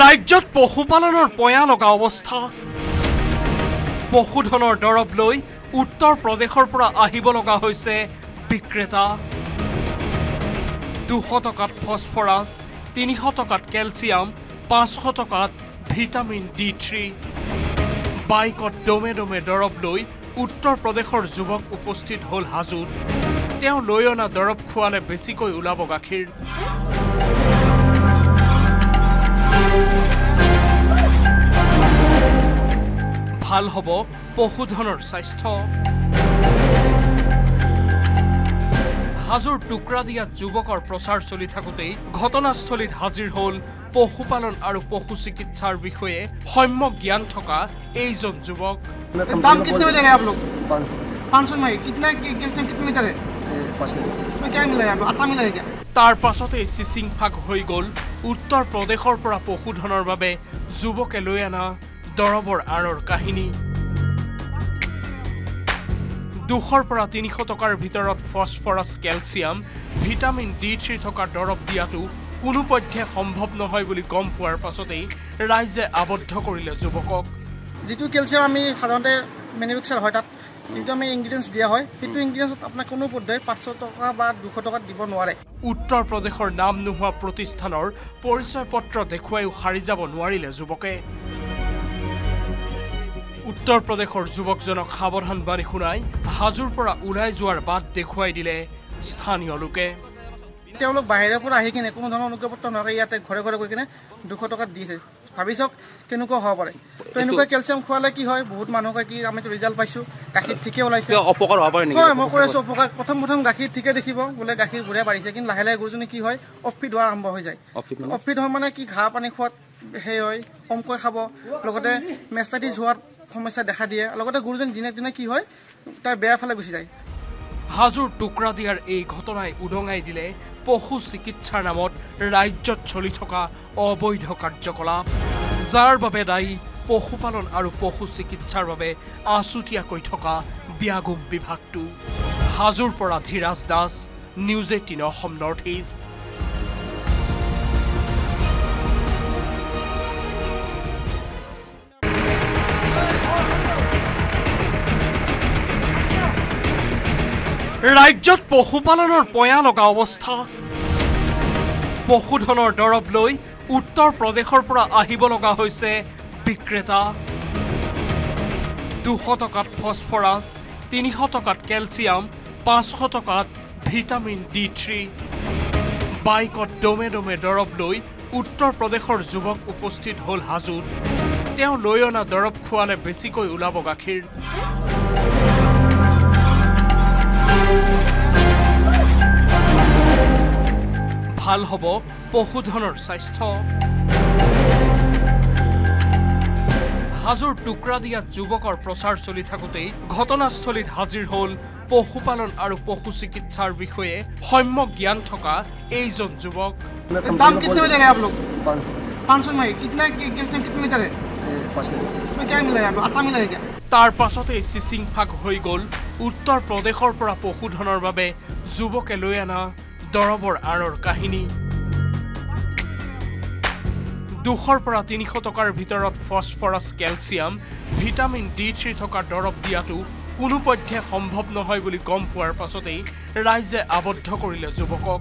ৰাজ্যত পশুপালনৰ পয়া লগা অৱস্থা। পশুধনৰ দৰৱ লৈ উত্তৰ প্ৰদেশৰ পৰা আহিব লগা হৈছে বিক্ৰেতা। দুশ টকাত ফচফৰাছ তিনিশ টকাত কেলছিয়াম পাঁচশ টকাত ভিটামিন ডি থ্ৰী। বাইকত দমে দমে দৰৱ লৈ উত্তৰ প্ৰদেশৰ যুৱক উপস্থিত হ'ল হাজোত। তেওঁ লৈ অনা দৰৱ খোৱালে বেছিকৈ ওলাব গাখীৰ। ভাল হ'ব পশুধনৰ স্বাস্থ্য। হাজোৰ টুকুৰা দিয়া যুৱকৰ প্ৰচাৰ চলি থাকোঁতেই ঘটনাস্থলীত হাজিৰ হ'ল পশুপালন আৰু পশু চিকিৎসাৰ বিষয়ে সম্য জ্ঞান থকা এইজন যুৱক। তাৰ পাছতেই চিচিং ফাগ হৈ গ'ল উত্তৰ প্ৰদেশৰ পৰা পশুধনৰ বাবে যুৱকে লৈ অনা দৰৱৰ আঁৰৰ কাহিনী। দুশৰ পৰা তিনিশ টকাৰ ভিতৰত phosphorus calcium vitamin D three থকা দৰৱ দিয়াটো কোনোপধ্যে সম্ভৱ নহয় বুলি গম পোৱাৰ পাছতেই ৰাইজে আবদ্ধ কৰিলে যুৱকক। যিটো কেলছিয়াম আমি সাধাৰণতে মেনুফেকচাৰ হয় তাত যিটো আমি ইনগ্ৰিডিয়েণ্টছ দিয়া হয়। সেইটো ইনগ্ৰিডিয়েণ্টছত আপোনাক কোনো পধ্যে পাঁচশ টকা বা দুশ টকাত দিব নোৱাৰে। উত্তৰ প্ৰদেশৰ নাম নোহোৱা প্ৰতিষ্ঠানৰ পৰিচয় পত্ৰ দেখুৱাইও সাৰি যাব নোৱাৰিলে যুৱকে। উত্তৰ প্ৰদেশৰ যুৱকজনক সাৱধান বাণী শুনাই হাজোৰ পৰা ওলাই যোৱাৰ বাট দেখুৱাই দিলে স্থানীয় লোকে। তেওঁলোক বাহিৰৰ পৰা আহি কিনে কোনো ধৰণৰ অনুজ্ঞাপত্ৰ নোহোৱাকৈ ইয়াতে ঘৰে ঘৰে গৈ কিনে দুশ টকাত দিছে। ভাবি চাওক কেনেকুৱা হ'ব পাৰে। তো এনেকুৱা কেলছিয়াম খোৱালে কি হয়? বহুত মানুহ কয় কি আমিতো ৰিজাল্ট পাইছোঁ। গাখীৰ ঠিকে ওলাইছে। অপকাৰ হ'ব পাৰে নেকি? হয় মই কৈ আছোঁ উপকাৰ প্ৰথম প্ৰথম গাখীৰ ঠিকে দেখিব। বোলে গাখীৰ বুঢ়ে বাঢ়িছে কিন্তু লাহে লাহে গৰুজনী কি হয়? অফিট হোৱা আৰম্ভ হৈ যায়। অফিট হয় মানে কি? ঘাঁহ পানী খোৱাত সেই হয় কমকৈ খাব। লগতে মেষ্টাইটিছ হোৱাৰ সমস্যা দেখা দিয়ে। লগতে গৰুজনী দিনে দিনে কি হয়? তাৰ বেয়া ফালে গুচি যায়। হাজোৰ টুকুৰা দিয়াৰ এই ঘটনাই উদঙাই দিলে পশু চিকিৎসাৰ নামত ৰাজ্যত চলি থকা অবৈধ কাৰ্যকলাপ যাৰ বাবে দায়ী পশুপালন আৰু পশু চিকিৎসাৰ বাবে আছুতীয়াকৈ থকা ব্যাগুম বিভাগটো। হাজোৰ পৰা Dhiraj Das news eighteen Assam north east. ৰাজ্যত পশুপালনৰ পয়া লগা অৱস্থা। পশুধনৰ দৰৱ লৈ উত্তৰ প্ৰদেশৰ পৰা আহিব লগা হৈছে বিক্ৰেতা। দুশ টকাত ফচফৰাছ তিনিশ টকাত কেলছিয়াম পাঁচশ টকাত ভিটামিন ডি থ্ৰী। বাইকত দমে দমে দৰৱ লৈ উত্তৰ প্ৰদেশৰ যুৱক উপস্থিত হ'ল হাজোত। তেওঁ লৈ অনা দৰৱ খোৱালে বেছিকৈ ওলাব গাখীৰ। ভাল হ'ব পশুধনৰ স্বাস্থ্য। হাজোৰ টুকুৰা দিয়া যুৱকৰ প্ৰচাৰ চলি থাকোঁতেই ঘটনাস্থলীত হাজিৰ হ'ল পশুপালন আৰু পশু চিকিৎসাৰ বিষয়ে সম্যক জ্ঞান থকা এইজন যুৱক। তাৰ পাছতেই চিচিং ফাক হৈ গ'ল উত্তৰ প্ৰদেশৰ পৰা পশুধনৰ বাবে যুৱকে লৈ অনা দৰৱৰ আঁৰৰ কাহিনী। দুশৰ পৰা তিনিশ টকাৰ ভিতৰত phosphorus calcium vitamin D three থকা দৰৱ দিয়াটো কোনোপধ্যে সম্ভৱ নহয় বুলি গম পোৱাৰ পাছতেই ৰাইজে আবদ্ধ কৰিলে যুৱকক।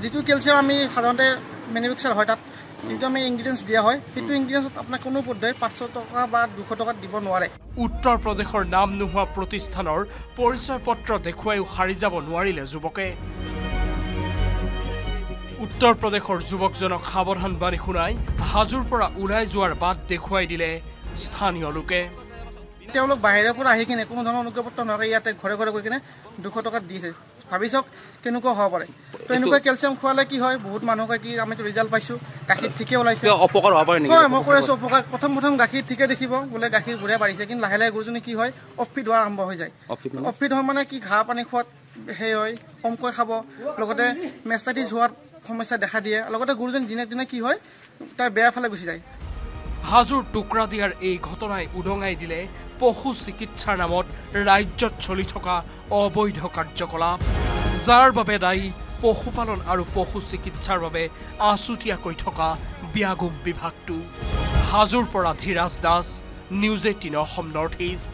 যিটো কেলছিয়াম আমি সাধাৰণতে মেনুফেকচাৰ হয় তাত যিটো আমি ইনগ্ৰিডিয়েণ্টছ দিয়া হয়। সেইটো ইনগ্ৰিডিয়েণ্টছত আপোনাক কোনো পধ্যে পাঁচশ টকা বা দুশ টকাত দিব নোৱাৰে। উত্তৰ প্ৰদেশৰ নাম নোহোৱা প্ৰতিষ্ঠানৰ পৰিচয় পত্ৰ দেখুৱাইও সাৰি যাব নোৱাৰিলে যুৱকে। উত্তৰ প্ৰদেশৰ যুৱকজনক সাৱধান বাণী শুনাই হাজোৰ পৰা ওলাই যোৱাৰ বাট দেখুৱাই দিলে স্থানীয় লোকে। তেওঁলোক বাহিৰৰ পৰা আহি কিনে কোনো ধৰণৰ অনুজ্ঞাপত্ৰ নোহোৱাকৈ ইয়াতে ঘৰে ঘৰে গৈ কিনে দুশ টকাত দিছে। ভাবি চাওক কেনেকুৱা হ'ব পাৰে। তো এনেকুৱা কেলছিয়াম খোৱালে কি হয়? বহুত মানুহ কয় কি আমিতো ৰিজাল্ট পাইছোঁ। গাখীৰ ঠিকে ওলাইছে। অপকাৰ হ'ব পাৰে নেকি? হয় মই কৈ আছোঁ উপকাৰ প্ৰথম প্ৰথম গাখীৰ ঠিকে দেখিব। বোলে গাখীৰ বুঢ়ে বাঢ়িছে কিন্তু লাহে লাহে গৰুজনী কি হয়? অফিট হোৱা আৰম্ভ হৈ যায়। অফিট হয় মানে কি? ঘাঁহ পানী খোৱাত সেই হয় কমকৈ খাব। লগতে মেষ্টাইটিছ হোৱাৰ সমস্যা দেখা দিয়ে। লগতে গৰুজনী দিনে দিনে কি হয়? তাৰ বেয়া ফালে গুচি যায়। হাজোৰ টুকুৰা দিয়াৰ এই ঘটনাই উদঙাই দিলে পশু চিকিৎসাৰ নামত ৰাজ্যত চলি থকা অবৈধ কাৰ্যকলাপ যাৰ বাবে দায়ী পশুপালন আৰু পশু চিকিৎসাৰ বাবে আছুতীয়াকৈ থকা ব্যাগুম বিভাগটো। হাজোৰ পৰা Dhiraj Das news eighteen Assam north east.